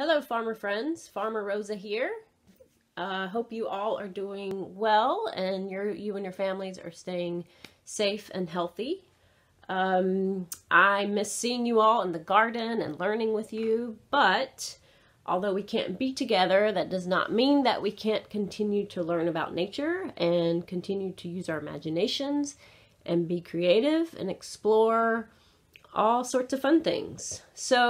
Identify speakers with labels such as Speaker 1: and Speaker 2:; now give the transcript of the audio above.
Speaker 1: Hello, farmer friends. Farmer Rosa here. I uh, hope you all are doing well and you you and your families are staying safe and healthy. Um, I miss seeing you all in the garden and learning with you, but although we can't be together, that does not mean that we can't continue to learn about nature and continue to use our imaginations and be creative and explore all sorts of fun things. So